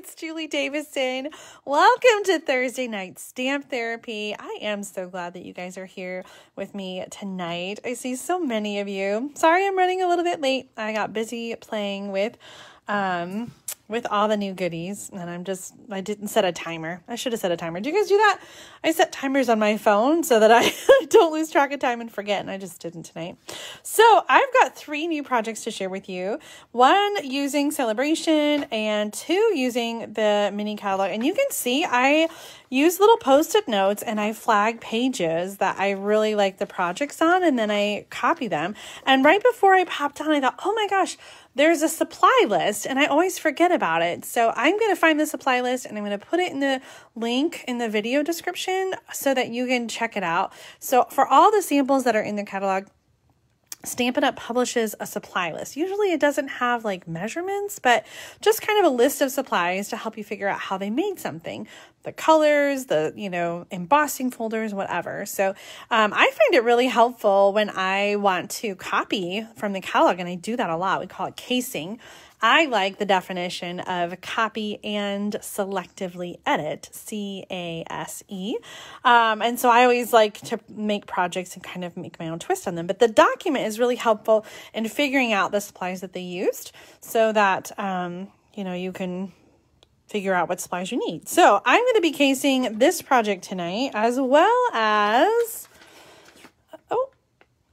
it's Julie Davison. Welcome to Thursday Night Stamp Therapy. I am so glad that you guys are here with me tonight. I see so many of you. Sorry I'm running a little bit late. I got busy playing with um with all the new goodies and I'm just I didn't set a timer. I should have set a timer. Do you guys do that? I set timers on my phone so that I don't lose track of time and forget and I just didn't tonight. So, I've got three new projects to share with you. One using Sale-a-Bration and two using the mini catalog. And you can see I use little post-it notes and I flag pages that I really like the projects on and then I copy them. And right before I popped on I thought, "Oh my gosh, there's a supply list and I always forget about it. So I'm going to find the supply list and I'm going to put it in the link in the video description so that you can check it out. So for all the samples that are in the catalog, Stampin' Up! publishes a supply list. Usually it doesn't have like measurements, but just kind of a list of supplies to help you figure out how they made something. The colors, the, you know, embossing folders, whatever. So um, I find it really helpful when I want to copy from the catalog, and I do that a lot. We call it casing. I like the definition of copy and selectively edit, C A S E. Um, and so I always like to make projects and kind of make my own twist on them. But the document is really helpful in figuring out the supplies that they used so that, um, you know, you can figure out what supplies you need. So I'm going to be casing this project tonight as well as, oh,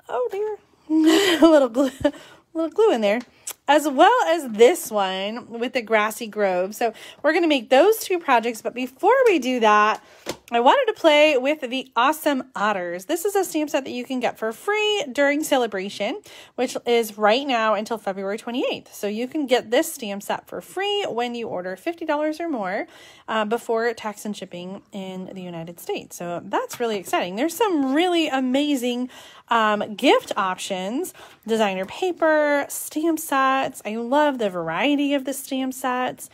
oh dear, a little glue, a little glue in there as well as this one with the grassy grove. So we're going to make those two projects. But before we do that, I wanted to play with the Awesome Otters. This is a stamp set that you can get for free during Sale-a-Bration, which is right now until February 28th. So you can get this stamp set for free when you order $50 or more uh, before tax and shipping in the United States. So that's really exciting. There's some really amazing um, gift options, designer paper, stamp sets. I love the variety of the stamp sets.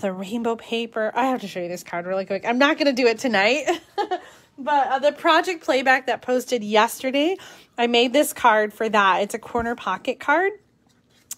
The rainbow paper. I have to show you this card really quick. I'm not going to do it tonight. but uh, the project playback that posted yesterday, I made this card for that. It's a corner pocket card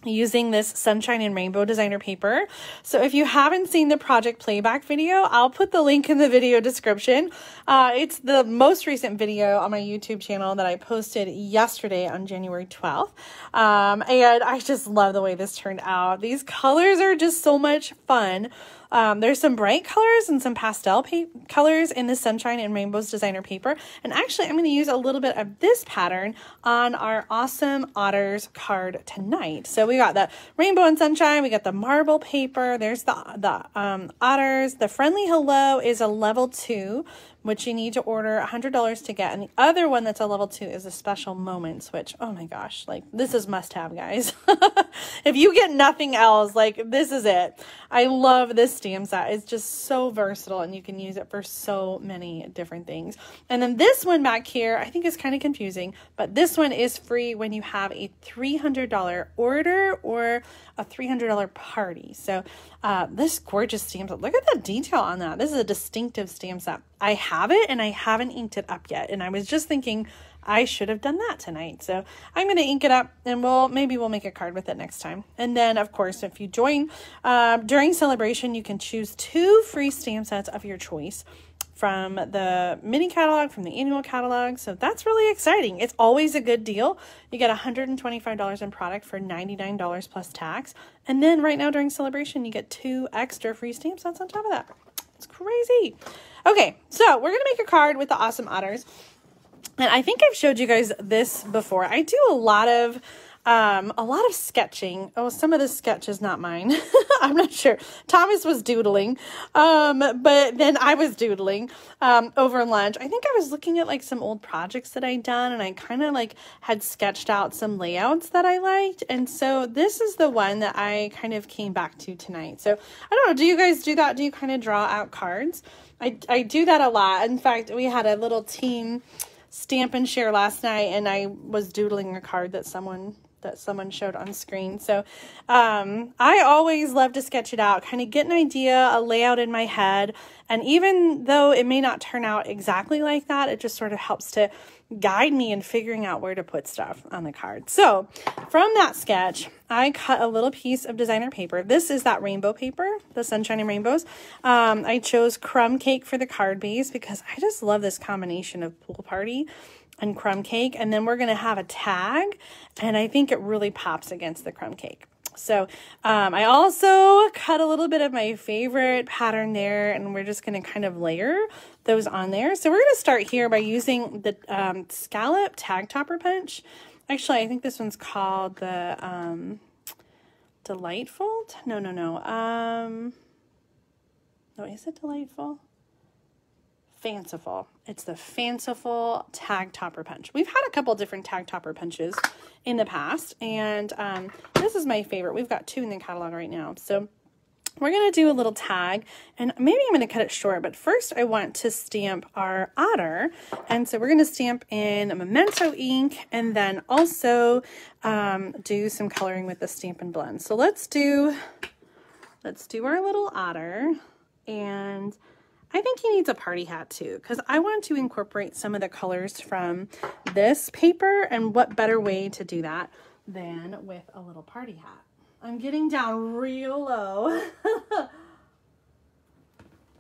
using this sunshine and rainbow designer paper. So if you haven't seen the project playback video, I'll put the link in the video description. Uh, it's the most recent video on my YouTube channel that I posted yesterday on January 12th. Um, and I just love the way this turned out. These colors are just so much fun. Um, there's some bright colors and some pastel colors in the Sunshine and Rainbows designer paper. And actually, I'm going to use a little bit of this pattern on our Awesome Otters card tonight. So we got the Rainbow and Sunshine, we got the marble paper, there's the, the um, otters. The Friendly Hello is a level two which you need to order $100 to get. And the other one that's a level two is a special moments, which, oh my gosh, like this is must have, guys. if you get nothing else, like this is it. I love this stamp set. It's just so versatile and you can use it for so many different things. And then this one back here, I think is kind of confusing, but this one is free when you have a $300 order or a $300 party. So uh, this gorgeous stamp set, look at the detail on that. This is a distinctive stamp set. I have it and I haven't inked it up yet. And I was just thinking I should have done that tonight. So I'm going to ink it up and we'll maybe we'll make a card with it next time. And then of course, if you join uh, during Sale-a-Bration, you can choose two free stamp sets of your choice from the mini catalog, from the annual catalog. So that's really exciting. It's always a good deal. You get $125 in product for $99 plus tax. And then right now during Sale-a-Bration, you get two extra free stamp sets on top of that. It's crazy. Okay, so we're going to make a card with the Awesome Otters. And I think I've showed you guys this before. I do a lot of um, a lot of sketching. Oh, some of the sketch is not mine. I'm not sure. Thomas was doodling, um, but then I was doodling um, over lunch. I think I was looking at like some old projects that I'd done, and I kind of like had sketched out some layouts that I liked. And so this is the one that I kind of came back to tonight. So I don't know. Do you guys do that? Do you kind of draw out cards? I, I do that a lot. In fact, we had a little team stamp and share last night, and I was doodling a card that someone that someone showed on screen. So um, I always love to sketch it out, kind of get an idea, a layout in my head. And even though it may not turn out exactly like that, it just sort of helps to guide me in figuring out where to put stuff on the card. So from that sketch, I cut a little piece of designer paper. This is that rainbow paper, the sunshine and rainbows. Um, I chose crumb cake for the card base because I just love this combination of pool party and crumb cake. And then we're going to have a tag, and I think it really pops against the crumb cake. So um, I also cut a little bit of my favorite pattern there, and we're just going to kind of layer those on there. So we're going to start here by using the um, scallop tag topper punch. Actually, I think this one's called the um, Delightful. No, no, no. Um, no, is it Delightful? Fanciful. It's the Fanciful Tag Topper Punch. We've had a couple different tag topper punches in the past, and um, this is my favorite. We've got two in the catalog right now. So we're going to do a little tag, and maybe I'm going to cut it short, but first I want to stamp our otter, and so we're going to stamp in Memento ink, and then also um, do some coloring with the Stampin' Blend. So let's do, let's do our little otter, and I think he needs a party hat too, because I want to incorporate some of the colors from this paper, and what better way to do that than with a little party hat. I'm getting down real low. oh,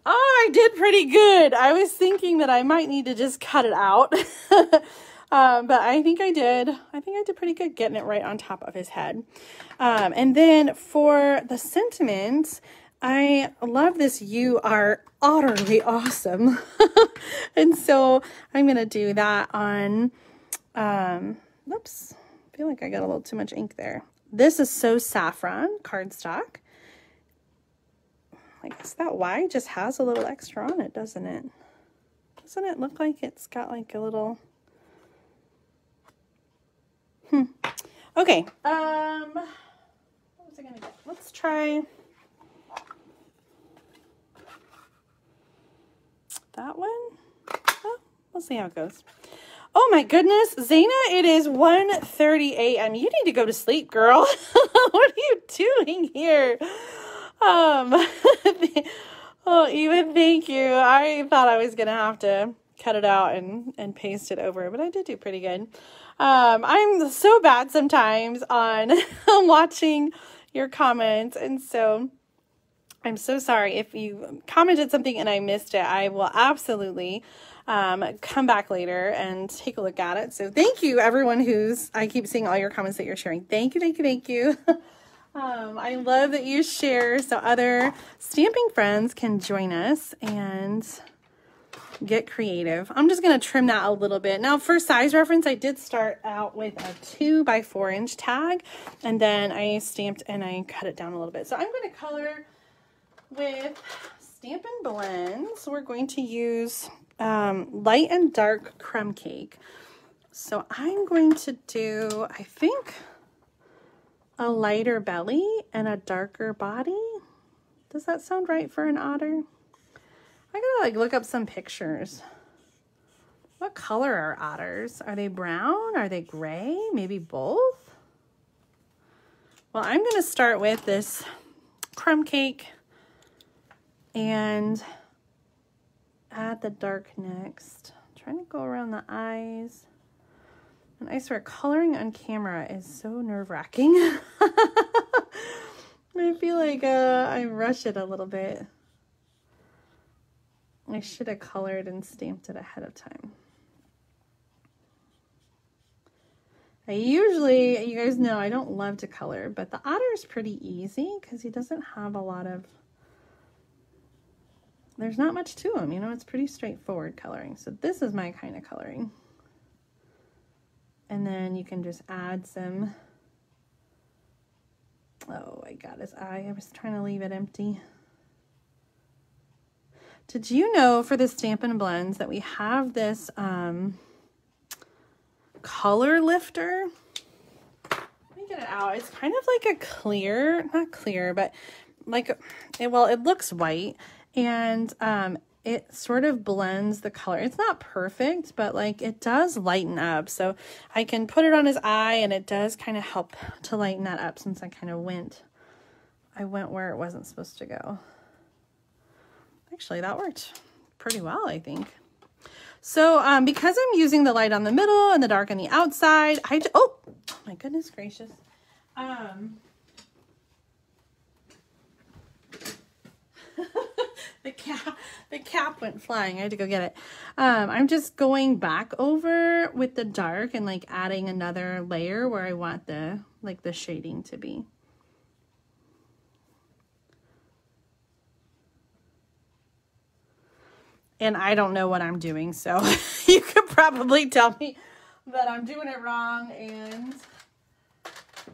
I did pretty good. I was thinking that I might need to just cut it out. um, but I think I did. I think I did pretty good getting it right on top of his head. Um, and then for the sentiments, I love this. You are utterly awesome. and so I'm going to do that on, um, whoops, I feel like I got a little too much ink there. This is So Saffron cardstock. I guess that Y just has a little extra on it, doesn't it? Doesn't it look like it's got like a little... Hmm. Okay. Um, what was I going to get? Let's try... that one. Oh, we'll see how it goes. Oh my goodness, Zaina, it is 1.30 a.m. You need to go to sleep, girl. what are you doing here? Um, oh, even thank you. I thought I was going to have to cut it out and, and paste it over, but I did do pretty good. Um, I'm so bad sometimes on watching your comments, and so I'm so sorry if you commented something and I missed it. I will absolutely um, come back later and take a look at it. So thank you, everyone who's, I keep seeing all your comments that you're sharing. Thank you, thank you, thank you. um, I love that you share so other stamping friends can join us and get creative. I'm just going to trim that a little bit. Now for size reference, I did start out with a two by four inch tag and then I stamped and I cut it down a little bit. So I'm going to color with Stampin' Blends. We're going to use um, light and dark crumb cake. So I'm going to do, I think, a lighter belly and a darker body. Does that sound right for an otter? I gotta like look up some pictures. What color are otters? Are they brown? Are they gray? Maybe both? Well, I'm gonna start with this crumb cake and add the dark next. I'm trying to go around the eyes. And I swear, coloring on camera is so nerve-wracking. I feel like uh, I rush it a little bit. I should have colored and stamped it ahead of time. I usually, you guys know, I don't love to color, but the otter is pretty easy because he doesn't have a lot of there's not much to them, you know, it's pretty straightforward coloring. So this is my kind of coloring. And then you can just add some, oh, I got his eye. I was trying to leave it empty. Did you know for the Stampin' Blends that we have this um, color lifter? Let me get it out. It's kind of like a clear, not clear, but like, it, well, it looks white and um, it sort of blends the color. It's not perfect, but like it does lighten up. So I can put it on his eye and it does kind of help to lighten that up since I kind of went, I went where it wasn't supposed to go. Actually, that worked pretty well, I think. So um, because I'm using the light on the middle and the dark on the outside, I, oh, oh my goodness gracious. Um, the cap the cap went flying. I had to go get it. Um, I'm just going back over with the dark and like adding another layer where I want the like the shading to be. And I don't know what I'm doing, so you could probably tell me that I'm doing it wrong and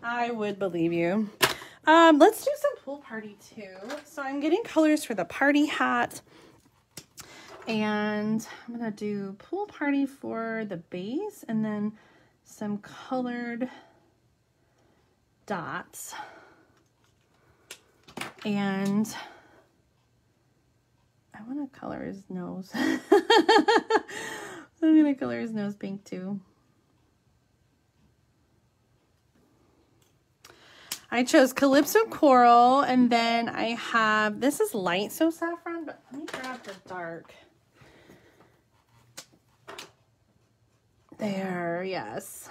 I would believe you. Um, let's do some pool party too. So I'm getting colors for the party hat. And I'm to do pool party for the base and then some colored dots. And I want to color his nose. I'm going to color his nose pink too. I chose Calypso Coral, and then I have, this is light so saffron, but let me grab the dark. There, yes.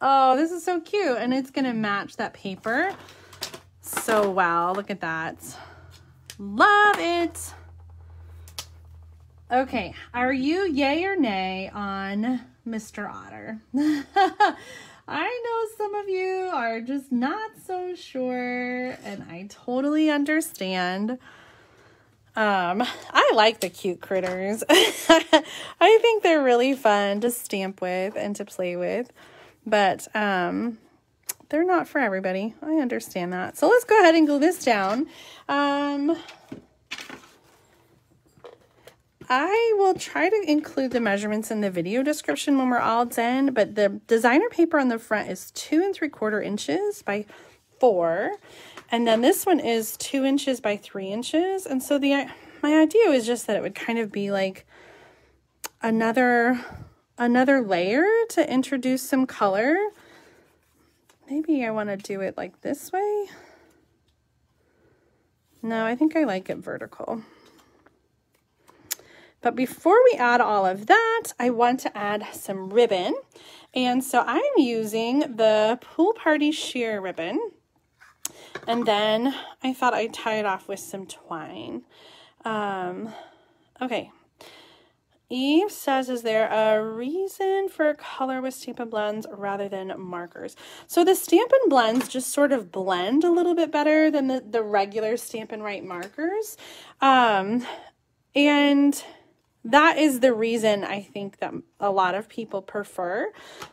Oh, this is so cute, and it's to match that paper so well. Look at that. Love it. Okay, are you yay or nay on Mr. Otter? I know some of you are just not so sure, and I totally understand. Um, I like the cute critters. I think they're really fun to stamp with and to play with, but um, they're not for everybody. I understand that. So let's go ahead and glue this down. Um, I will try to include the measurements in the video description when we're all done, but the designer paper on the front is two and three quarter inches by four. And then this one is two inches by three inches. And so the my idea was just that it would kind of be like another another layer to introduce some color. Maybe I want to do it like this way. No, I think I like it vertical. But before we add all of that, I want to add some ribbon. And so I'm using the Pool Party Sheer ribbon. And then I thought I'd tie it off with some twine. Um, okay. Eve says, is there a reason for color with Stampin' Blends rather than markers? So the Stampin' Blends just sort of blend a little bit better than the, the regular Stampin' Write markers. Um, and that is the reason I think that a lot of people prefer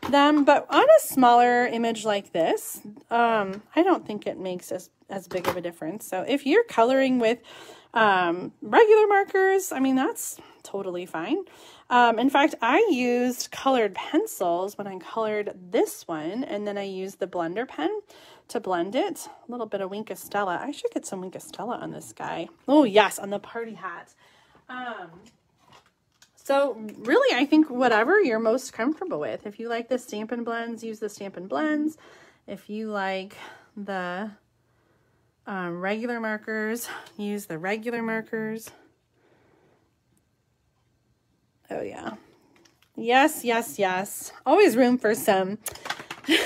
them. But on a smaller image like this, um, I don't think it makes as, as big of a difference. So if you're coloring with um, regular markers, I mean, that's totally fine. Um, in fact, I used colored pencils when I colored this one, and then I used the blender pen to blend it. A little bit of Wink of Stella. I should get some Wink of Stella on this guy. Oh, yes, on the party hat. So really, I think whatever you're most comfortable with. If you like the Stampin' Blends, use the Stampin' Blends. If you like the um, regular markers, use the regular markers. Oh yeah. Yes, yes, yes. Always room for some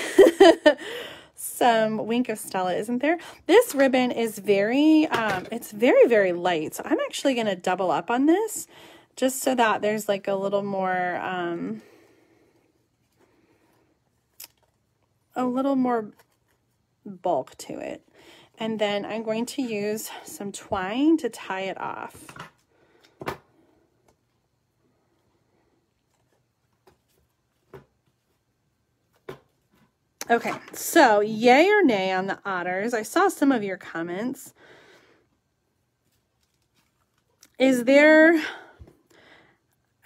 some wink of Stella, isn't there? This ribbon is very, um, it's very, very light. So I'm actually going to double up on this just so that there's like a little more, um, a little more bulk to it. And then I'm going to use some twine to tie it off. Okay, so yay or nay on the otters. I saw some of your comments. Is there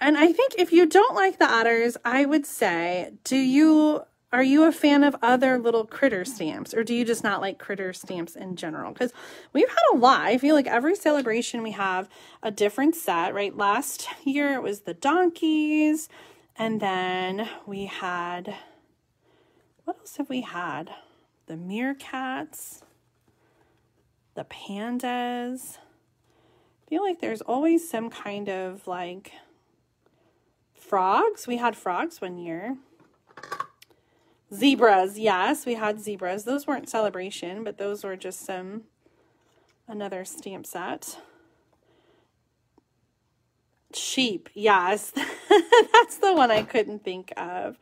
and I think if you don't like the otters, I would say, do you are you a fan of other little critter stamps or do you just not like critter stamps in general? Because we've had a lot. I feel like every Sale-a-Bration we have a different set, right? Last year it was the donkeys and then we had, what else have we had? The meerkats, the pandas. I feel like there's always some kind of like frogs. We had frogs one year. Zebras, yes, we had zebras. Those weren't Sale-a-Bration, but those were just some another stamp set. Sheep, yes. That's the one I couldn't think of.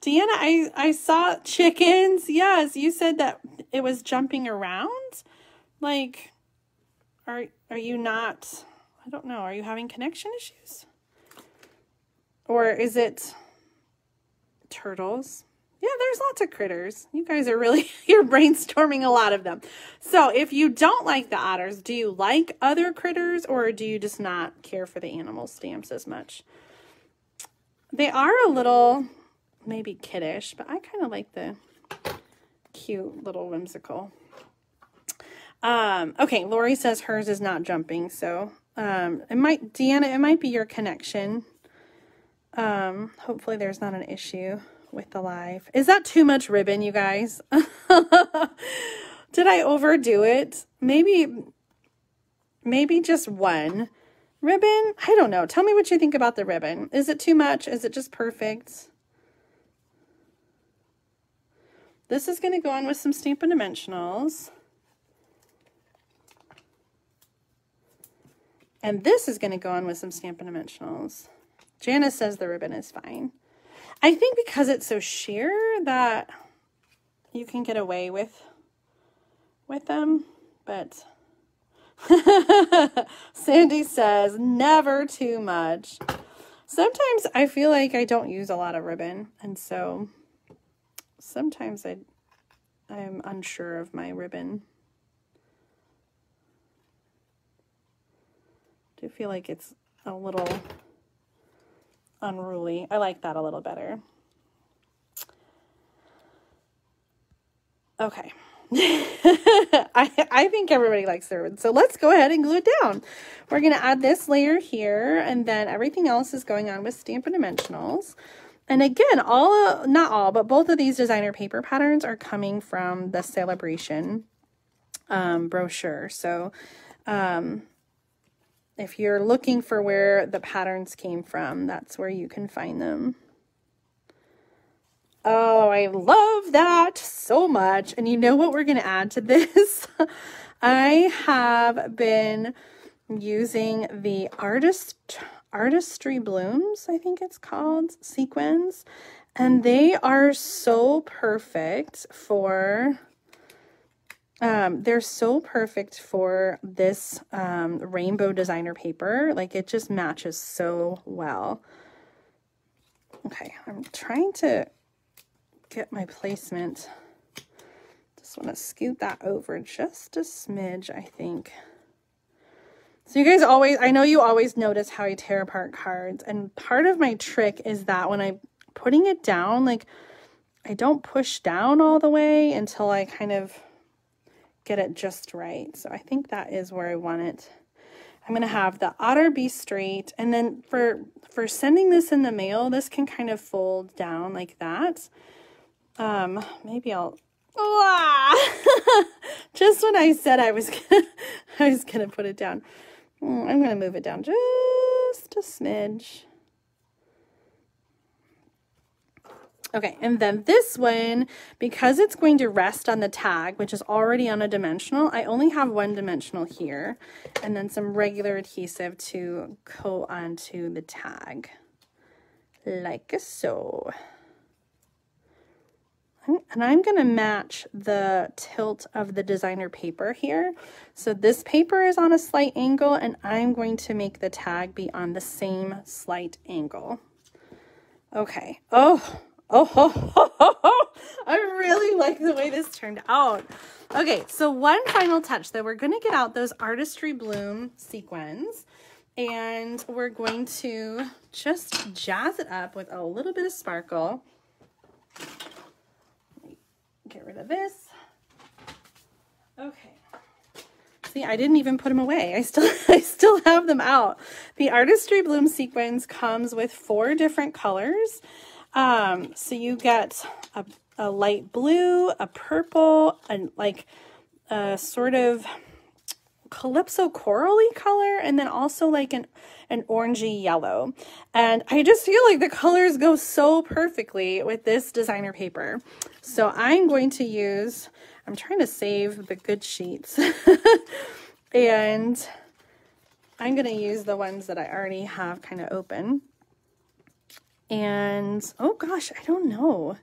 Deanna, I, I saw chickens. Yes, you said that it was jumping around. Like, are are you not? I don't know. Are you having connection issues? Or is it turtles? Yeah, there's lots of critters. You guys are really, you're brainstorming a lot of them. So if you don't like the otters, do you like other critters or do you just not care for the animal stamps as much? They are a little, maybe kiddish, but I kind of like the cute little whimsical. Um, okay, Lori says hers is not jumping, so um, it might, Deanna, it might be your connection. Um, hopefully there's not an issue with the live. Is that too much ribbon, you guys? Did I overdo it? Maybe, maybe just one ribbon. I don't know. Tell me what you think about the ribbon. Is it too much? Is it just perfect? This is going to go on with some Stampin' Dimensionals. And this is going to go on with some Stampin' Dimensionals. Janice says the ribbon is fine. I think because it's so sheer that you can get away with with them, but Sandy says never too much. Sometimes I feel like I don't use a lot of ribbon, and so sometimes I I'm unsure of my ribbon. I do feel like it's a little unruly. I like that a little better. Okay. I, I think everybody likes their wood. So let's go ahead and glue it down. We're going to add this layer here, and then everything else is going on with Stampin' Dimensionals. And again, all, not all, but both of these designer paper patterns are coming from the Sale-a-Bration um, brochure. So um, if you're looking for where the patterns came from, that's where you can find them. Oh, I love that so much. And you know what we're going to add to this? I have been using the artist artistry blooms, I think it's called, sequins. And they are so perfect for um, they're so perfect for this um, rainbow designer paper. Like it just matches so well. Okay, I'm trying to get my placement. Just want to scoot that over just a smidge, I think. So you guys always, I know you always notice how I tear apart cards. And part of my trick is that when I'm putting it down, like I don't push down all the way until I kind of get it just right. So I think that is where I want it. I'm going to have the otter be straight. And then for, for sending this in the mail, this can kind of fold down like that. Um, maybe I'll, just when I said I was gonna, I was going to put it down. Mm, I'm going to move it down just a smidge. Okay, and then this one, because it's going to rest on the tag, which is already on a dimensional, I only have one dimensional here, and then some regular adhesive to go onto the tag, like so. And I'm going to match the tilt of the designer paper here. So this paper is on a slight angle, and I'm going to make the tag be on the same slight angle. Okay. Oh, Oh, ho, ho, ho, I really like the way this turned out. Okay, so one final touch though. We're going to get out those Artistry Bloom sequins and we're going to just jazz it up with a little bit of sparkle. Get rid of this. Okay. See, I didn't even put them away. I still I still have them out. The Artistry Bloom sequins comes with four different colors. Um, so you get a, a light blue, a purple, and like a sort of calypso corally color, and then also like an an orangey yellow. And I just feel like the colors go so perfectly with this designer paper. So I'm going to use, I'm trying to save the good sheets. and I'm going to use the ones that I already have kind of open. And, oh gosh, I don't know.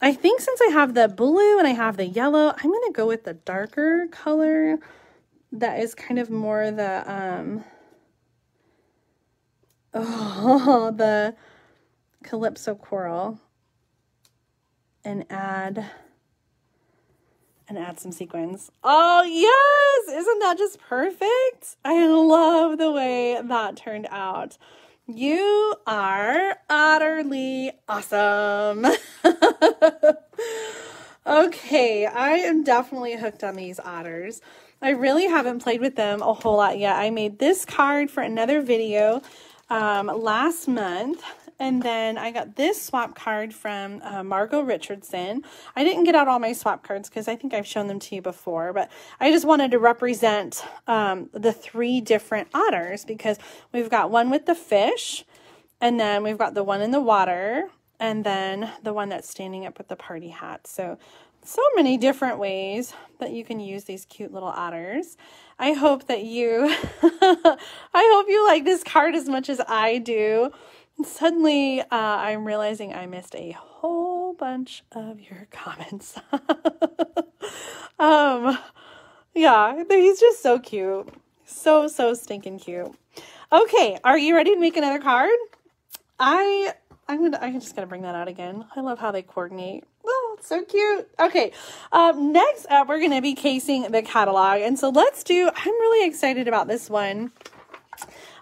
I think since I have the blue and I have the yellow, I'm going to go with the darker color that is kind of more the, um, oh, the Calypso Coral and add, and add some sequins. Oh, yes! Isn't that just perfect? I love the way that turned out. You are utterly awesome. okay, I am definitely hooked on these otters. I really haven't played with them a whole lot yet. I made this card for another video um, last month. And then I got this swap card from uh, Margot Richardson. I didn't get out all my swap cards because I think I've shown them to you before, but I just wanted to represent um, the three different otters because we've got one with the fish, and then we've got the one in the water, and then the one that's standing up with the party hat. So so many different ways that you can use these cute little otters. I hope that you, I hope you like this card as much as I do. Suddenly, uh, I'm realizing I missed a whole bunch of your comments. um, yeah, he's just so cute. So, so stinking cute. Okay, are you ready to make another card? I, I'm gonna, I'm just gonna bring that out again. I love how they coordinate. Oh, so cute. Okay, um, next up, we're gonna be casing the catalog. And so let's do, I'm really excited about this one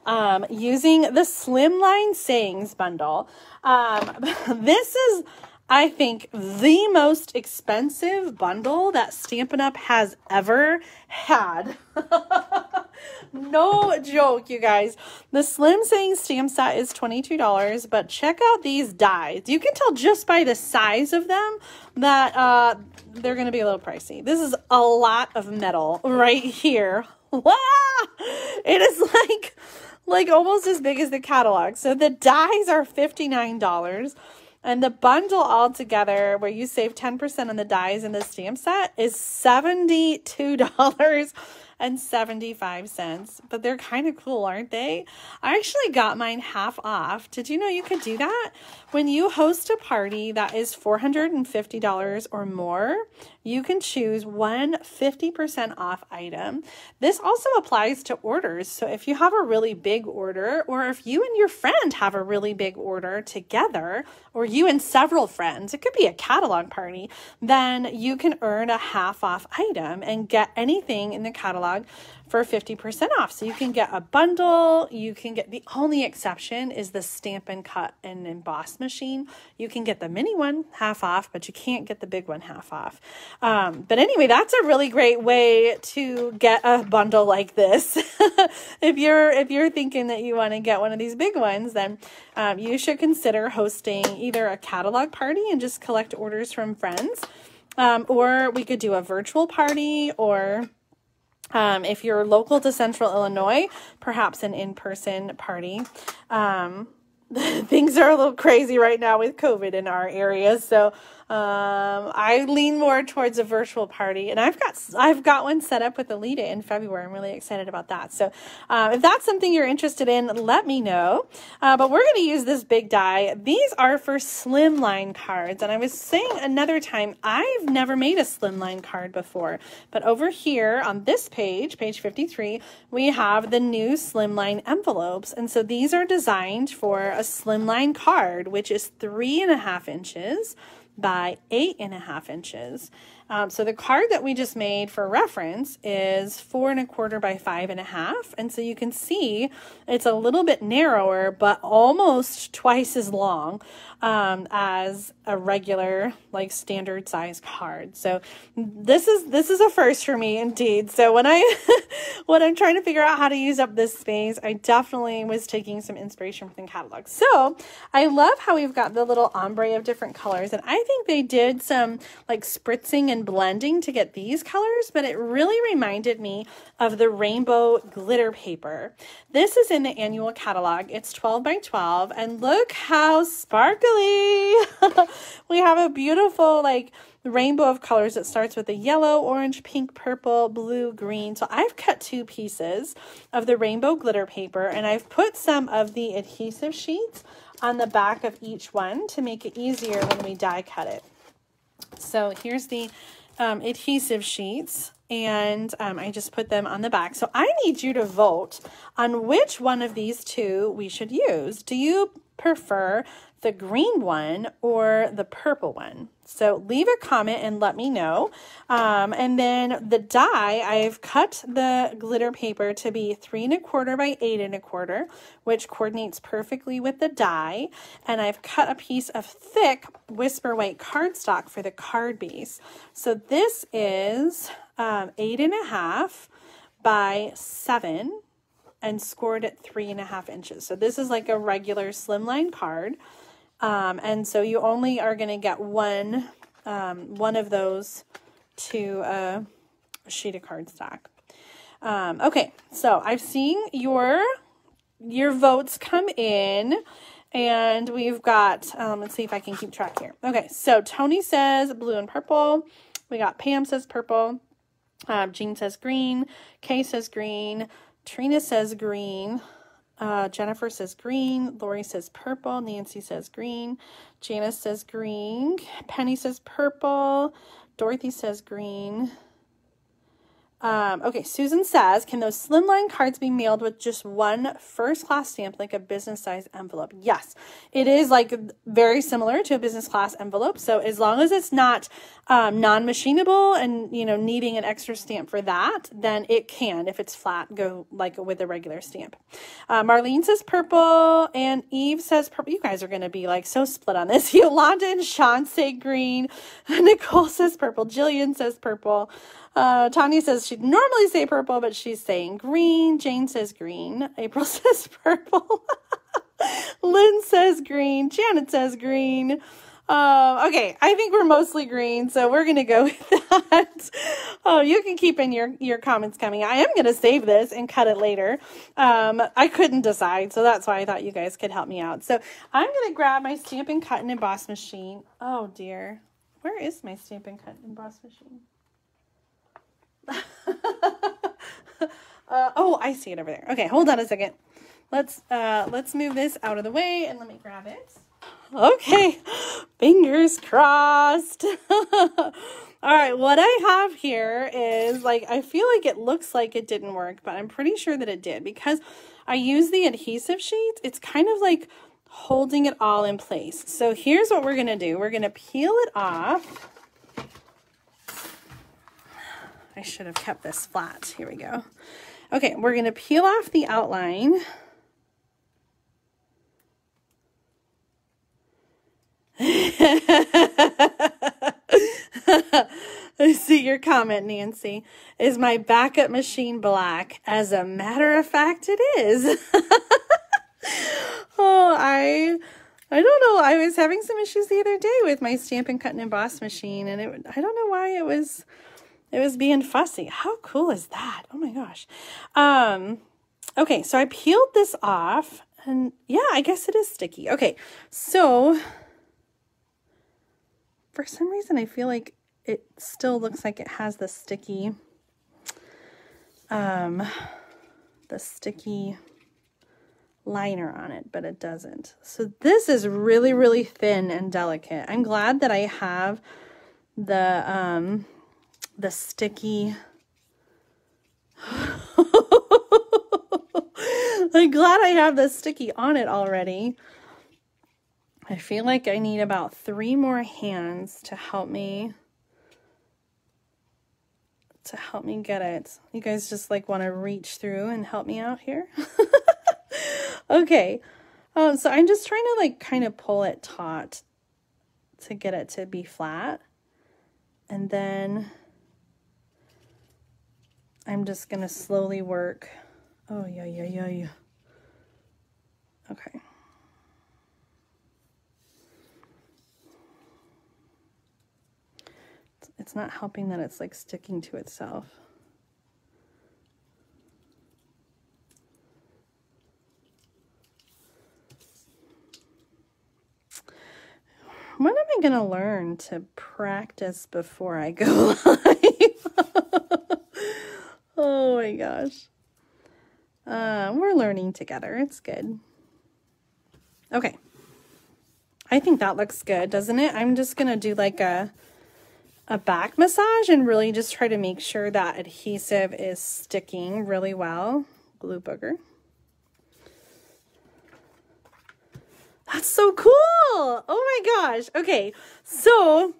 um, using the Slimline Sayings bundle. Um, this is, I think, the most expensive bundle that Stampin' Up! has ever had. no joke, you guys. The Slim Sayings stamp set is $22, but check out these dies. You can tell just by the size of them that uh, they're going to be a little pricey. This is a lot of metal right here. Wow! It is like like almost as big as the catalog. So the dies are $59 and the bundle altogether where you save 10% on the dies in the stamp set is $72 and 75 cents. But they're kind of cool, aren't they? I actually got mine half off. Did you know you could do that? When you host a party that is $450 or more, you can choose one 50% off item. This also applies to orders. So if you have a really big order, or if you and your friend have a really big order together, or you and several friends, it could be a catalog party, then you can earn a half off item and get anything in the catalog for 50% off. So you can get a bundle. You can get the only exception is the Stampin' Cut and emboss machine. You can get the mini one half off, but you can't get the big one half off. Um, but anyway, that's a really great way to get a bundle like this. if you're if you're thinking that you want to get one of these big ones, then um, you should consider hosting either a catalog party and just collect orders from friends. Um, or we could do a virtual party or um, if you're local to Central Illinois, perhaps an in person party. Um, things are a little crazy right now with COVID in our area, so um, I lean more towards a virtual party, and I've got I've got one set up with Alita in February. I'm really excited about that. So uh, if that's something you're interested in, let me know. Uh, but we're going to use this big die. These are for slimline cards, and I was saying another time I've never made a slimline card before, but over here on this page, page 53, we have the new slimline envelopes, and so these are designed for a slimline card, which is three and a half inches by eight and a half inches. Um, so the card that we just made for reference is four and a quarter by five and a half. And so you can see it's a little bit narrower, but almost twice as long um, as a regular, like standard size card. So this is this is a first for me indeed. So when I when I'm trying to figure out how to use up this space, I definitely was taking some inspiration from the catalog. So I love how we've got the little ombre of different colors, and I think they did some like spritzing and blending to get these colors, but it really reminded me of the rainbow glitter paper. This is in the annual catalog. It's 12 by 12, and look how sparkly we have a beautiful like rainbow of colors that starts with a yellow, orange, pink, purple, blue, green. So I've cut two pieces of the rainbow glitter paper and I've put some of the adhesive sheets on the back of each one to make it easier when we die cut it. So here's the um, adhesive sheets and um, I just put them on the back. So I need you to vote on which one of these two we should use. Do you prefer the green one or the purple one. So leave a comment and let me know. Um, and then the die, I've cut the glitter paper to be three and a quarter by eight and a quarter, which coordinates perfectly with the die. And I've cut a piece of thick Whisper White cardstock for the card base. So this is um, eight and a half by seven and scored at three and a half inches. So this is like a regular slimline card. Um, and so you only are going to get one, um, one of those to a sheet of cardstock. Um, okay, so I've seen your your votes come in, and we've got. Um, let's see if I can keep track here. Okay, so Tony says blue and purple. We got Pam says purple. Um, Jean says green. Kay says green. Trina says green. Uh, Jennifer says green. Lori says purple. Nancy says green. Janice says green. Penny says purple. Dorothy says green. Um, okay, Susan says, can those slimline cards be mailed with just one first class stamp, like a business size envelope? Yes, it is like very similar to a business class envelope. So as long as it's not um, non machinable and you know needing an extra stamp for that, then it can. If it's flat, go like with a regular stamp. Uh, Marlene says purple, and Eve says purple. You guys are going to be like so split on this. Yolanda and Sean say green. Nicole says purple. Jillian says purple. Uh, Tanya says she'd normally say purple, but she's saying green. Jane says green. April says purple. Lynn says green. Janet says green. Um, okay, I think we're mostly green, so we're gonna go with that. oh, you can keep in your your comments coming. I am gonna save this and cut it later. Um, I couldn't decide, so that's why I thought you guys could help me out. So I'm gonna grab my Stampin' Cut and Emboss machine. Oh dear, where is my Stampin' Cut and Emboss machine? uh, oh, I see it over there. Okay, hold on a second. Let's uh, let's move this out of the way and let me grab it. Okay, fingers crossed. All right, what I have here is like, I feel like it looks like it didn't work, but I'm pretty sure that it did because I use the adhesive sheet. It's kind of like holding it all in place. So here's what we're to do. We're to peel it off. I should have kept this flat. Here we go. Okay, we're going to peel off the outline. I see your comment, Nancy. Is my backup machine black? As a matter of fact, it is. oh, I I don't know. I was having some issues the other day with my Stampin' Cut and Emboss machine, and it I don't know why it was it was being fussy. How cool is that? Oh my gosh. Um, okay, so I peeled this off and yeah, I guess it is sticky. Okay, so for some reason I feel like it still looks like it has the sticky, um, the sticky liner on it, but it doesn't. So this is really, really thin and delicate. I'm glad that I have the, um, the sticky. I'm glad I have the sticky on it already. I feel like I need about three more hands to help me to help me get it. You guys just like want to reach through and help me out here? okay. Um, so I'm just trying to like kind of pull it taut to get it to be flat. And then I'm just going to slowly work. Oh, yeah, yeah, yeah, yeah. Okay. It's not helping that it's like sticking to itself. When am I going to learn to practice before I go live? My gosh. Uh, we're learning together. It's good. Okay. I think that looks good, doesn't it? I'm just going to do like a a back massage and really just try to make sure that adhesive is sticking really well. Glue booger. That's so cool. Oh my gosh. Okay. So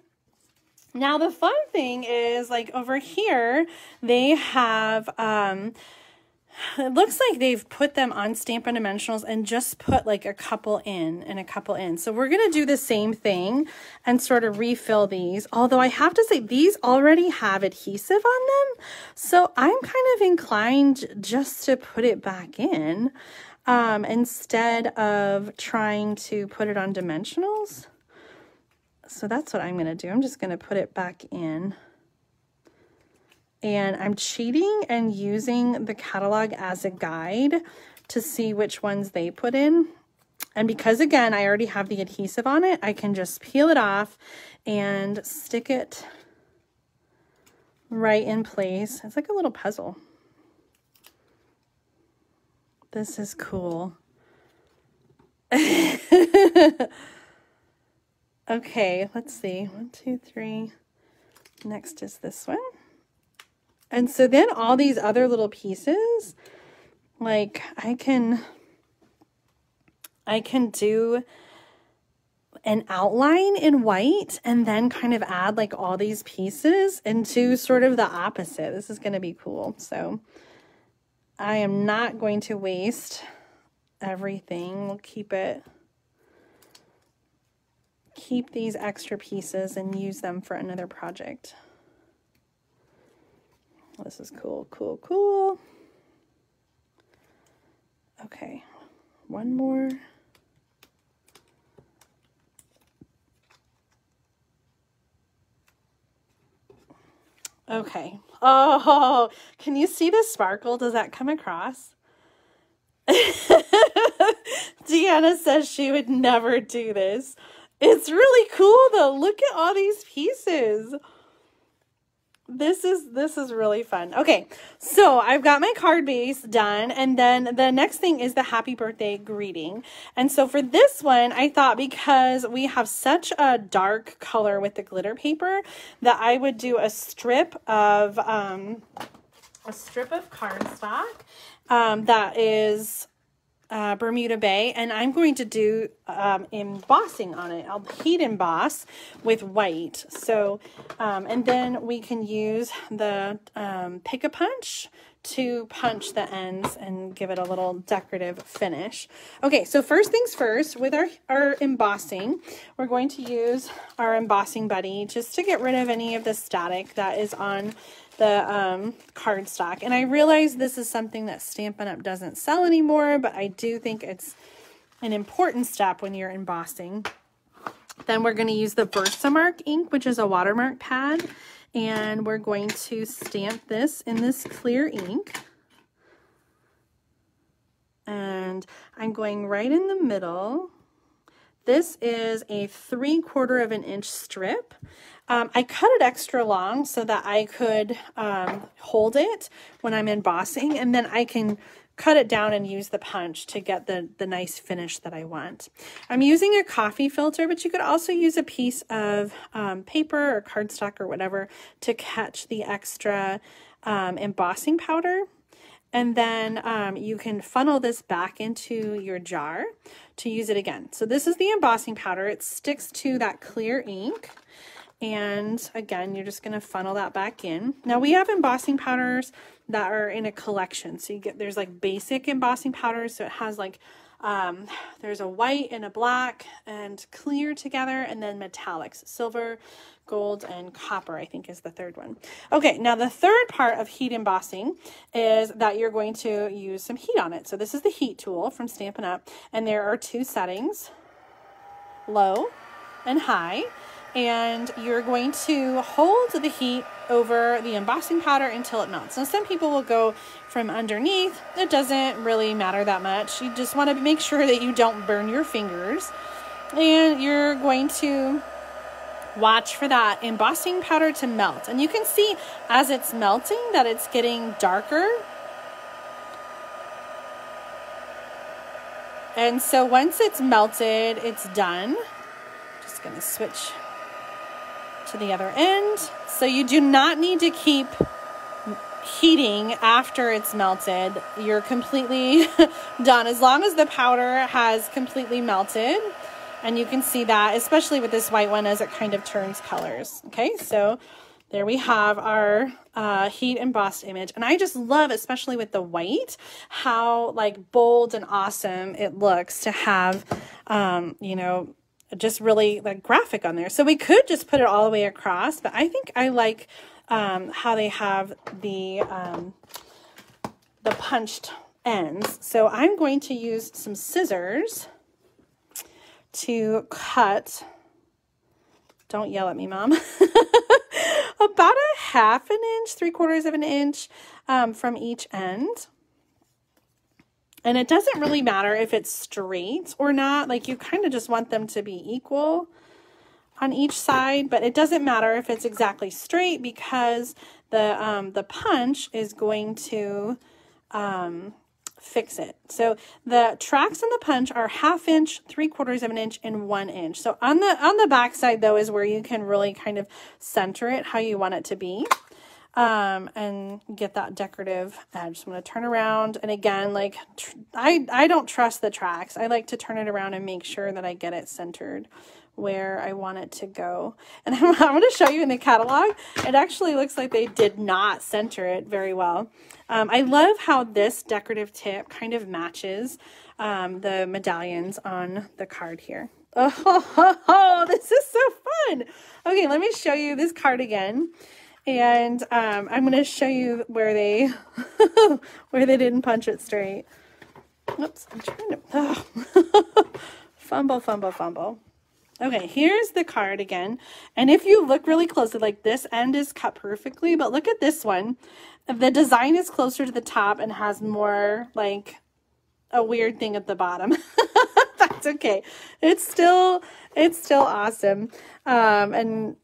now the fun thing is like over here, they have, um, it looks like they've put them on Stampin' Dimensionals and just put like a couple in and a couple in. So we're going to do the same thing and sort of refill these. Although I have to say these already have adhesive on them. So I'm kind of inclined just to put it back in um, instead of trying to put it on dimensionals. So that's what I'm going to do. I'm just going to put it back in. And I'm cheating and using the catalog as a guide to see which ones they put in. And because, again, I already have the adhesive on it, I can just peel it off and stick it right in place. It's like a little puzzle. This is cool. okay, let's see. One, two, three. Next is this one. And so then all these other little pieces, like I can, I can do an outline in white and then kind of add like all these pieces into sort of the opposite. This is going to be cool. So I am not going to waste everything. We'll keep it, keep these extra pieces and use them for another project. This is cool, cool, cool. Okay, one more. Okay. Oh, can you see the sparkle? Does that come across? Deanna says she would never do this. It's really cool though. Look at all these pieces. This is this is really fun. Okay so i've got my card base done and then the next thing is the happy birthday greeting. And so for this one i thought because we have such a dark color with the glitter paper that i would do a strip of um a strip of cardstock um, that is uh, Bermuda Bay, and I'm going to do um, embossing on it. I'll heat emboss with white. So, um, and then we can use the um, Pick-a-Punch to punch the ends and give it a little decorative finish. Okay, so first things first, with our, our embossing, we're going to use our embossing buddy just to get rid of any of the static that is on the um, cardstock. And I realize this is something that Stampin' Up! doesn't sell anymore, but I do think it's an important step when you're embossing. Then we're going to use the Versamark ink, which is a watermark pad. And we're going to stamp this in this clear ink. And I'm going right in the middle. This is a three quarter of an inch strip. Um, I cut it extra long so that I could um, hold it when I'm embossing and then I can cut it down and use the punch to get the, the nice finish that I want. I'm using a coffee filter, but you could also use a piece of um, paper or cardstock or whatever to catch the extra um, embossing powder. And then um, you can funnel this back into your jar to use it again. So this is the embossing powder. It sticks to that clear ink. And again, you're just going to funnel that back in. Now we have embossing powders that are in a collection. So you get, there's like basic embossing powders. So it has like, um, there's a white and a black and clear together and then metallics, silver, gold, and copper, I think is the third one. Okay, now the third part of heat embossing is that you're going to use some heat on it. So this is the heat tool from Stampin' Up. And there are two settings, low and high and you're going to hold the heat over the embossing powder until it melts. Now, some people will go from underneath. It doesn't really matter that much. You just want to make sure that you don't burn your fingers. And you're going to watch for that embossing powder to melt. And you can see as it's melting that it's getting darker. And so once it's melted, it's done. Just going to switch to the other end. So you do not need to keep heating after it's melted. You're completely done. As long as the powder has completely melted, and you can see that, especially with this white one as it kind of turns colors. Okay, so there we have our uh, heat embossed image. And I just love, especially with the white, how like bold and awesome it looks to have, um, you know, just really like graphic on there. So we could just put it all the way across, but I think I like um, how they have the um, the punched ends. So I'm going to use some scissors to cut. Don't yell at me, mom. About a half an inch, three quarters of an inch um, from each end. And it doesn't really matter if it's straight or not. Like you kind of just want them to be equal on each side, but it doesn't matter if it's exactly straight because the, um, the punch is going to um, fix it. So the tracks on the punch are half inch, three quarters of an inch, and one inch. So on the on the back side though is where you can really kind of center it how you want it to be um, and get that decorative edge. So I'm going to turn around and again, like I, I don't trust the tracks. I like to turn it around and make sure that I get it centered where I want it to go. And I'm, I'm going to show you in the catalog. It actually looks like they did not center it very well. Um, I love how this decorative tip kind of matches um, the medallions on the card here. Oh, this is so fun. Okay, let me show you this card again and um, I'm going to show you where they where they didn't punch it straight. Oops, I'm trying to oh. fumble, fumble, fumble. Okay, here's the card again. And if you look really closely, like this end is cut perfectly, but look at this one. The design is closer to the top and has more like a weird thing at the bottom. That's okay. It's still, it's still awesome. Um, and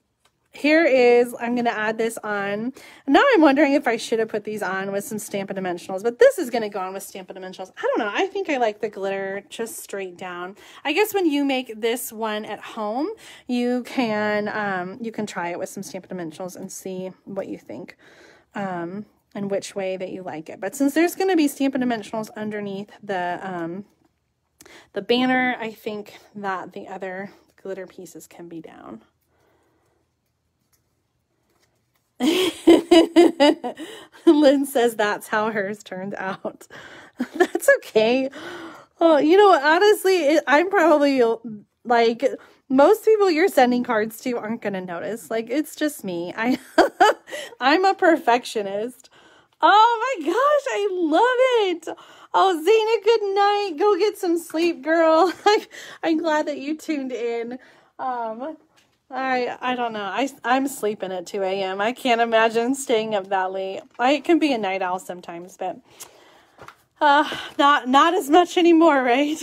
here is, I'm going to add this on. Now I'm wondering if I should have put these on with some Stampin' Dimensionals, but this is going to go on with Stampin' Dimensionals. I don't know. I think I like the glitter just straight down. I guess when you make this one at home, you can, um, you can try it with some Stampin' Dimensionals and see what you think. Um, and which way that you like it. But since there's going to be Stampin' Dimensionals underneath the, um, the banner, I think that the other glitter pieces can be down. Lynn says that's how hers turned out. that's okay. Oh, you know, honestly, it, I'm probably like most people you're sending cards to aren't going to notice. Like it's just me. I I'm a perfectionist. Oh my gosh, I love it. Oh, Zena, good night. Go get some sleep, girl. I'm glad that you tuned in. Um, I I don't know. I I'm sleeping at 2 a.m. I can't imagine staying up that late. I can be a night owl sometimes, but uh, not not as much anymore, right?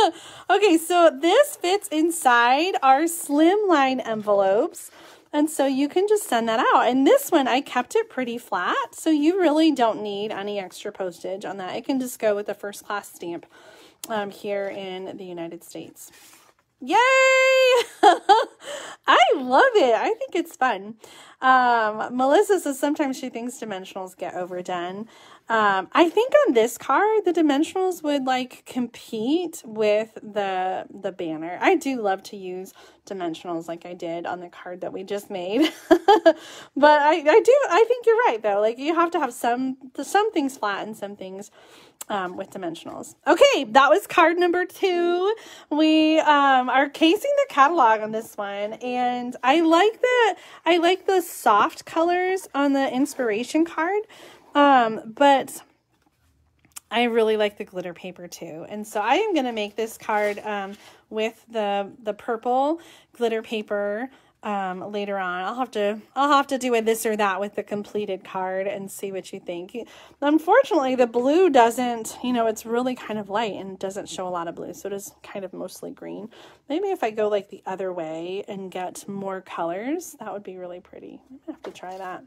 okay, so this fits inside our slimline envelopes. And so you can just send that out. And this one, I kept it pretty flat. So you really don't need any extra postage on that. It can just go with a first class stamp um, here in the United States. Yay! I love it. I think it's fun. Um, Melissa says sometimes she thinks dimensionals get overdone. Um, I think on this card, the dimensionals would like compete with the the banner. I do love to use dimensionals like I did on the card that we just made. but I, I do I think you're right though. Like you have to have some some things flat and some things um, with dimensionals. Okay, that was card number two. We um, are casing the catalog on this one, and I like the I like the soft colors on the inspiration card. Um, but I really like the glitter paper too. And so I am going to make this card um, with the the purple glitter paper um, later on. I'll have to I'll have to do a this or that with the completed card and see what you think. Unfortunately, the blue doesn't, you know, it's really kind of light and doesn't show a lot of blue, so it is kind of mostly green. Maybe if I go like the other way and get more colors, that would be really pretty. I'm gonna have to try that.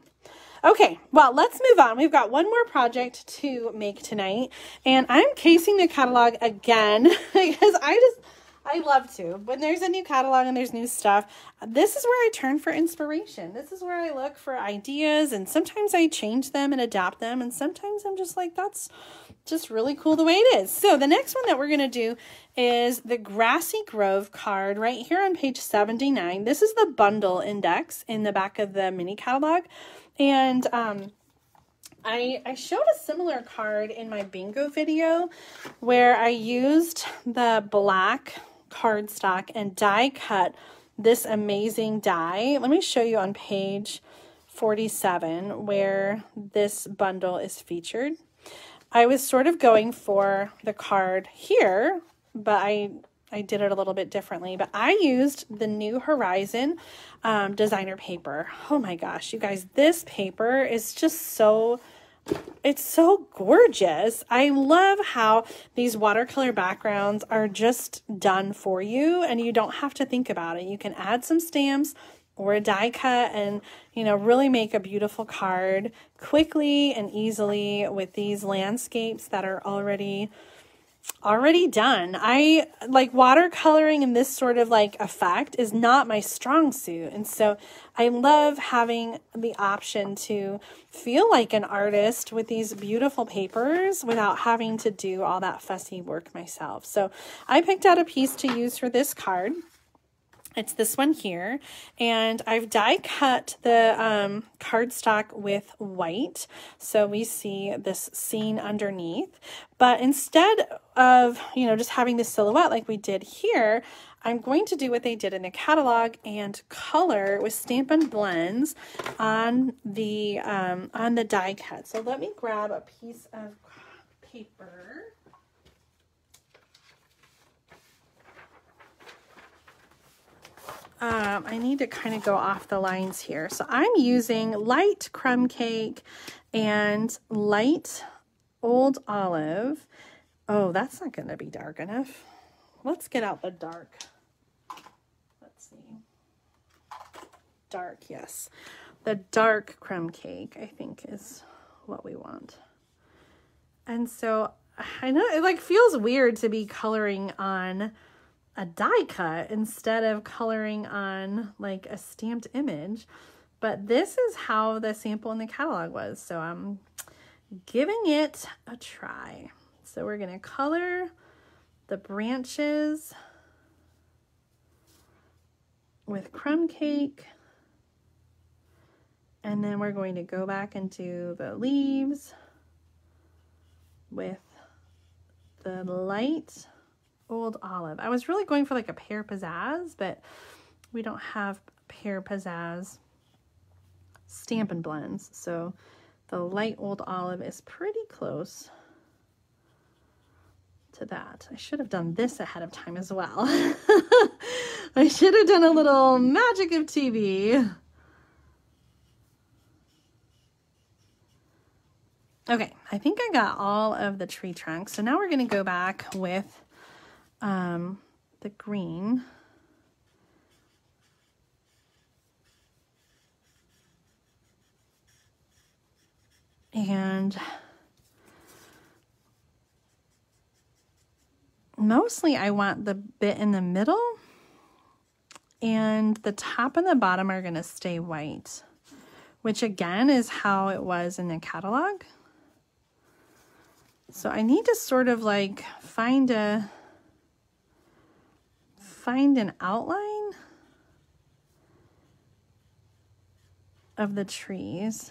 Okay, well, let's move on. We've got one more project to make tonight, and I'm casing the catalog again because I just, I love to. When there's a new catalog and there's new stuff, this is where I turn for inspiration. This is where I look for ideas, and sometimes I change them and adapt them, and sometimes I'm just like, that's just really cool the way it is. So the next one that we're going to do is the Grassy Grove card right here on page 79. This is the bundle index in the back of the mini catalog. And um, I, I showed a similar card in my bingo video where I used the black cardstock and die cut this amazing die. Let me show you on page 47 where this bundle is featured. I was sort of going for the card here, but I I did it a little bit differently, but I used the New Horizon um, designer paper. Oh my gosh, you guys, this paper is just so, it's so gorgeous. I love how these watercolor backgrounds are just done for you and you don't have to think about it. You can add some stamps or a die cut and, you know, really make a beautiful card quickly and easily with these landscapes that are already already done. I like watercoloring and this sort of like effect is not my strong suit. And so I love having the option to feel like an artist with these beautiful papers without having to do all that fussy work myself. So I picked out a piece to use for this card. It's this one here, and I've die cut the um, cardstock with white, so we see this scene underneath. But instead of, you know, just having the silhouette like we did here, I'm going to do what they did in the catalog and color with Stampin' Blends on the um, on the die cut. So let me grab a piece of paper. um, I need to kind of go off the lines here. So I'm using light crumb cake and light old olive. Oh, that's not going to be dark enough. Let's get out the dark. Let's see. Dark, yes. The dark crumb cake, I think, is what we want. And so I know it like feels weird to be coloring on a die cut instead of coloring on like a stamped image. But this is how the sample in the catalog was. So I'm giving it a try. So we're going to color the branches with crumb cake. And then we're going to go back into the leaves with the light Old Olive. I was really going for like a pear pizzazz, but we don't have pear pizzazz Stampin' Blends. So the light Old Olive is pretty close to that. I should have done this ahead of time as well. I should have done a little magic of TV. Okay, I think I got all of the tree trunks. So now we're going to go back with um, the green. And mostly I want the bit in the middle and the top and the bottom are going to stay white, which again is how it was in the catalog. So I need to sort of like find a, find an outline of the trees.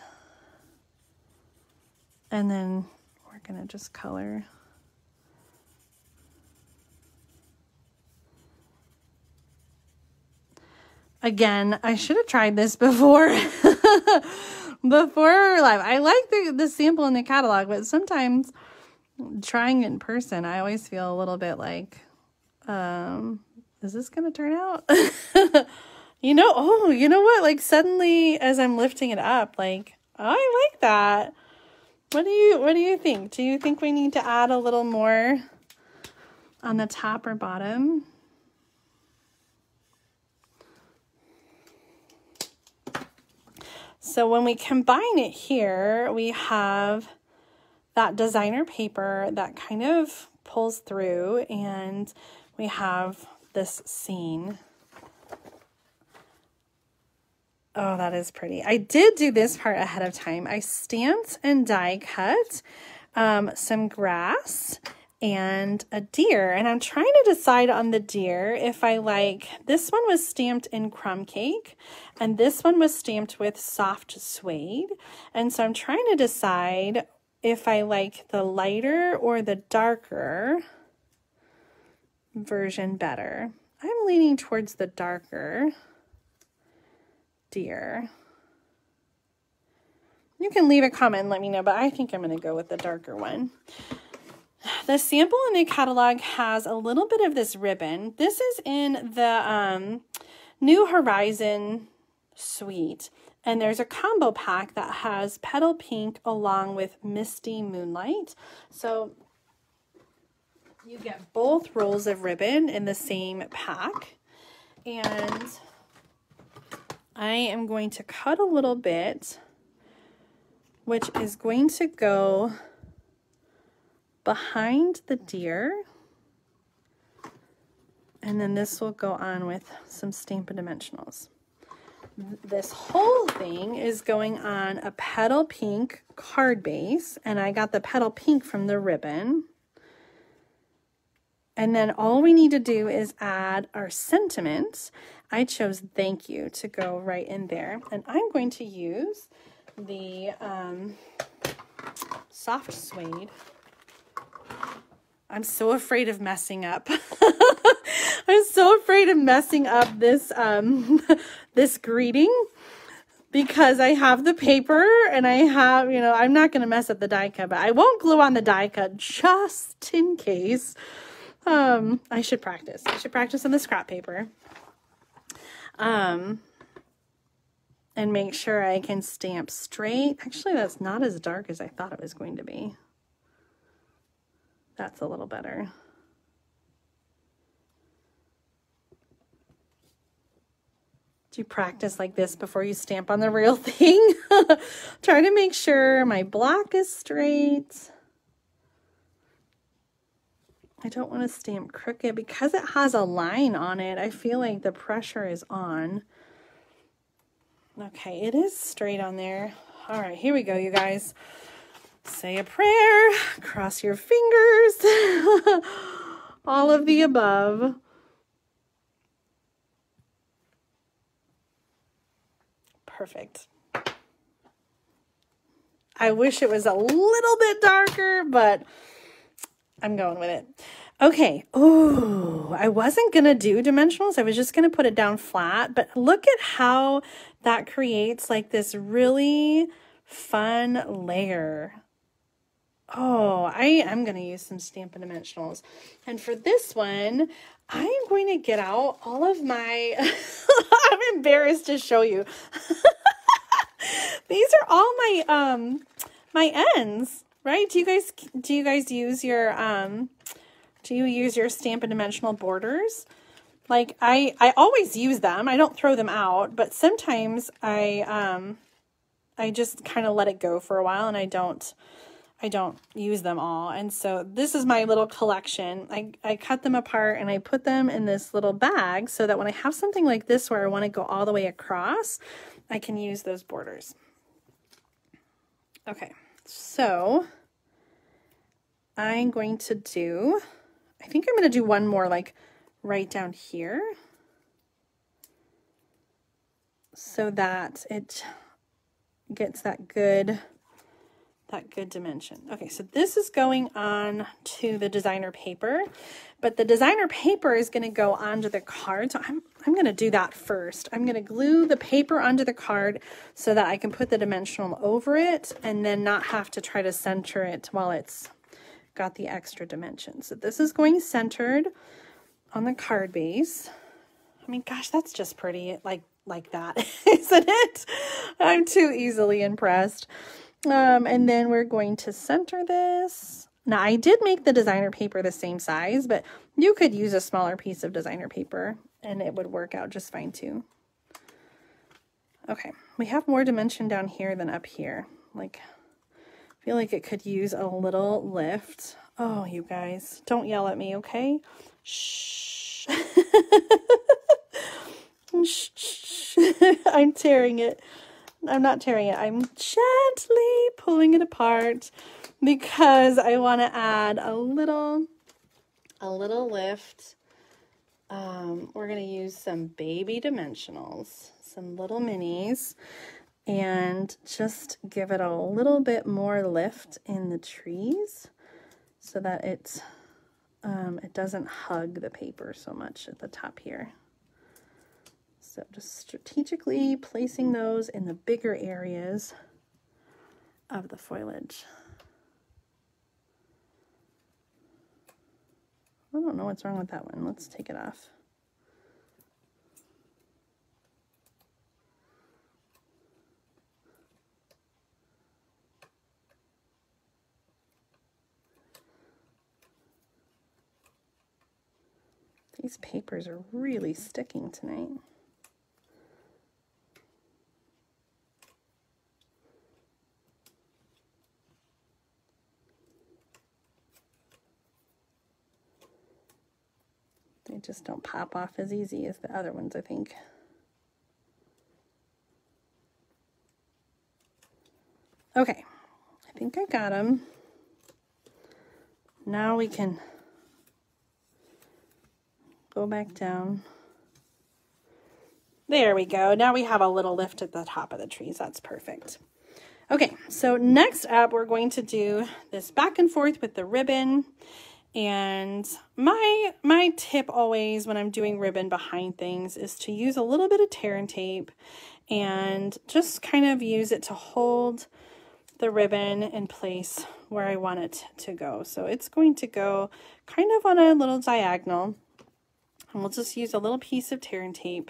And then we're gonna just color. Again, I should have tried this before. before live. I like the, the sample in the catalog, but sometimes trying it in person, I always feel a little bit like, um, is this going to turn out? you know, oh, you know what? Like suddenly as I'm lifting it up, like, oh, I like that. What do you what do you think? Do you think we need to add a little more on the top or bottom? So when we combine it here, we have that designer paper that kind of pulls through and we have this scene. Oh, that is pretty. I did do this part ahead of time. I stamped and die cut um, some grass and a deer. And I'm trying to decide on the deer if I like, this one was stamped in crumb cake and this one was stamped with soft suede. And so I'm trying to decide if I like the lighter or the darker version better. I'm leaning towards the darker deer. You can leave a comment and let me know, but I think I'm going to go with the darker one. The sample in the catalog has a little bit of this ribbon. This is in the um, New Horizon suite. And there's a combo pack that has Petal Pink along with Misty Moonlight. So you get both rolls of ribbon in the same pack. And I am going to cut a little bit, which is going to go behind the deer. And then this will go on with some Stampin' Dimensionals. This whole thing is going on a petal pink card base, and I got the petal pink from the ribbon. And then all we need to do is add our sentiments. I chose thank you to go right in there. And I'm going to use the um, soft suede I'm so afraid of messing up. I'm so afraid of messing up this um this greeting because I have the paper and I have, you know, I'm not going to mess up the die cut, but I won't glue on the die cut just in case. Um, I should practice. I should practice on the scrap paper. Um, and make sure I can stamp straight. Actually, that's not as dark as I thought it was going to be. That's a little better. Do you practice like this before you stamp on the real thing? Try to make sure my block is straight. I don't want to stamp crooked because it has a line on it. I feel like the pressure is on. Okay, it is straight on there. All right, here we go, you guys say a prayer, cross your fingers, all of the above. Perfect. I wish it was a little bit darker, but I'm going with it. Okay. Oh, I wasn't to do dimensionals. I was just to put it down flat, but look at how that creates like this really fun layer Oh, I am going to use some Stampin' Dimensionals. And for this one, I am going to get out all of my, I'm embarrassed to show you. These are all my, um, my ends, right? Do you guys, do you guys use your, um, do you use your Stampin' Dimensional borders? Like I, I always use them. I don't throw them out, but sometimes I, um, I just kind of let it go for a while and I don't, I don't use them all. And so this is my little collection. I, I cut them apart and I put them in this little bag so that when I have something like this where I want to go all the way across, I can use those borders. Okay, so I'm going to do, I think I'm going to do one more like right down here so that it gets that good that good dimension. Okay, so this is going on to the designer paper, but the designer paper is going to go onto the card. So I'm, I'm going to do that first. I'm going to glue the paper onto the card so that I can put the dimensional over it and then not have to try to center it while it's got the extra dimension. So this is going centered on the card base. I mean, gosh, that's just pretty like like that, isn't it? I'm too easily impressed. Um, and then we're going to center this. Now, I did make the designer paper the same size, but you could use a smaller piece of designer paper and it would work out just fine too. Okay, we have more dimension down here than up here. Like, I feel like it could use a little lift. Oh, you guys, don't yell at me, okay? Shh. shh, shh. I'm tearing it. I'm not tearing it. I'm gently pulling it apart because I want to add a little, a little lift. Um, we're going to use some baby dimensionals, some little minis, and just give it a little bit more lift in the trees so that it, um, it doesn't hug the paper so much at the top here. So just strategically placing those in the bigger areas of the foliage. I don't know what's wrong with that one. Let's take it off. These papers are really sticking tonight. They just don't pop off as easy as the other ones, I think. Okay, I think I got them. Now we can go back down. There we go. Now we have a little lift at the top of the trees. That's perfect. Okay, so next up, we're going to do this back and forth with the ribbon. And my my tip always when I'm doing ribbon behind things is to use a little bit of tear and tape and just kind of use it to hold the ribbon in place where I want it to go. So it's going to go kind of on a little diagonal. And we'll just use a little piece of tear and tape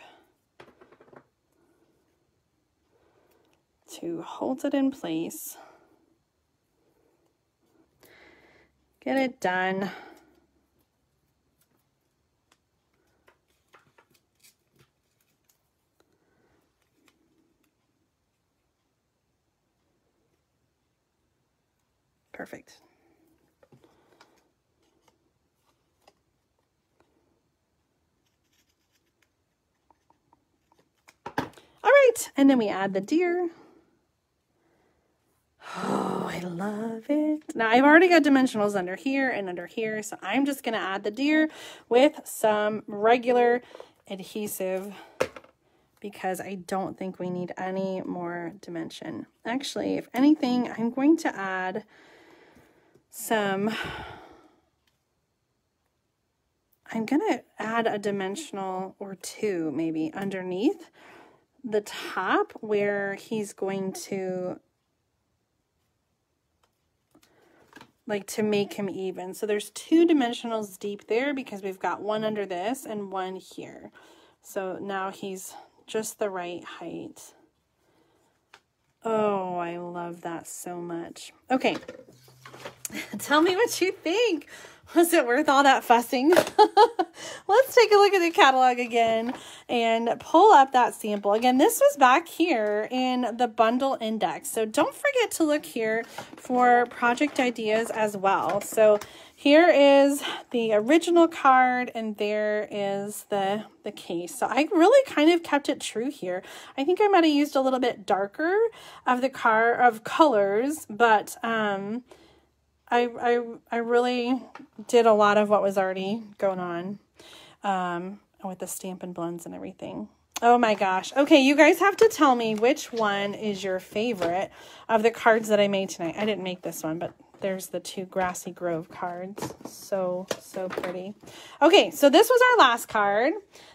to hold it in place. Get it done. Perfect. All right, and then we add the deer. Oh. Oh, I love it. Now I've already got dimensionals under here and under here, so I'm just gonna add the deer with some regular adhesive because I don't think we need any more dimension. Actually, if anything, I'm going to add some, I'm gonna add a dimensional or two maybe underneath the top where he's going to like to make him even. So there's two dimensionals deep there because we've got one under this and one here. So now he's just the right height. Oh, I love that so much. Okay, tell me what you think. Was it worth all that fussing? Let's take a look at the catalog again and pull up that sample. Again, this was back here in the bundle index. So don't forget to look here for project ideas as well. So here is the original card and there is the, the case. So I really kind of kept it true here. I think I might have used a little bit darker of the car of colors, but um, I, I, I really did a lot of what was already going on um, with the Stampin' Blends and everything. Oh my gosh. Okay, you guys have to tell me which one is your favorite of the cards that I made tonight. I didn't make this one, but there's the two Grassy Grove cards. So, so pretty. Okay, so this was our last card.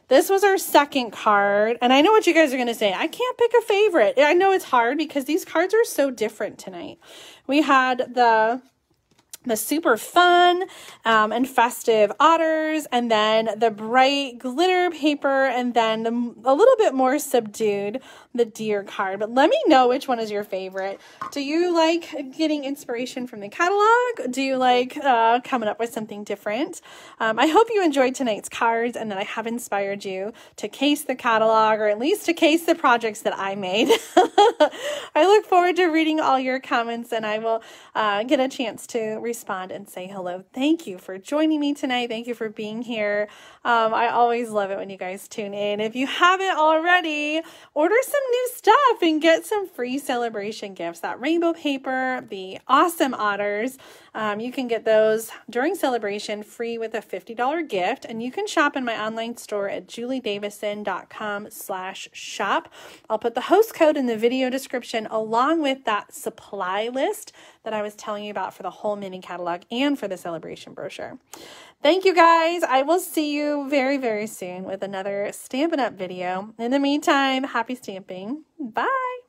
This was our second card. And I know what you guys are going to say. I can't pick a favorite. I know it's hard because these cards are so different tonight. We had the the super fun um, and festive otters, and then the bright glitter paper, and then the, a little bit more subdued, the deer card. But let me know which one is your favorite. Do you like getting inspiration from the catalog? Do you like uh, coming up with something different? Um, I hope you enjoyed tonight's cards and that I have inspired you to case the catalog or at least to case the projects that I made. I look forward to reading all your comments and I will uh, get a chance to respond and say hello. Thank you for joining me tonight. Thank you for being here. Um, I always love it when you guys tune in. If you haven't already, order some new stuff and get some free Sale-a-Bration gifts. That rainbow paper, the awesome otters. Um, you can get those during Sale-a-Bration free with a $50 gift. And you can shop in my online store at juliedavison.com slash shop. I'll put the host code in the video description along with that supply list that I was telling you about for the whole mini catalog and for the Sale-a-Bration brochure. Thank you guys. I will see you very, very soon with another Stampin' Up video. In the meantime, happy stamping. Bye.